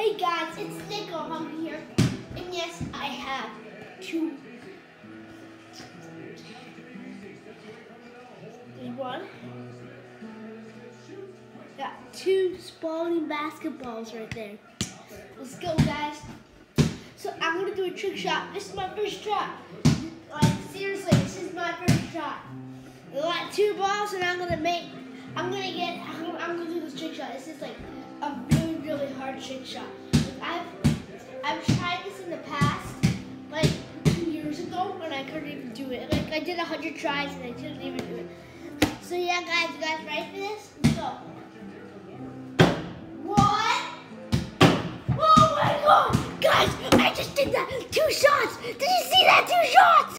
Hey guys, it's Nico Hugga here. And yes, I have two. One. Got two Spalding basketballs right there. Let's go, guys. So I'm gonna do a trick shot. This is my first shot. Like seriously, this is my first shot. I got two balls, and I'm gonna make. I'm gonna get. I'm gonna, I'm gonna do this trick shot. This is like a trick shot. I've I've tried this in the past, like two years ago, and I couldn't even do it. Like I did a hundred tries, and I couldn't even do it. So yeah, guys, you guys ready for this? Let's go. One. Oh my god! Guys, I just did that! Two shots! Did you see!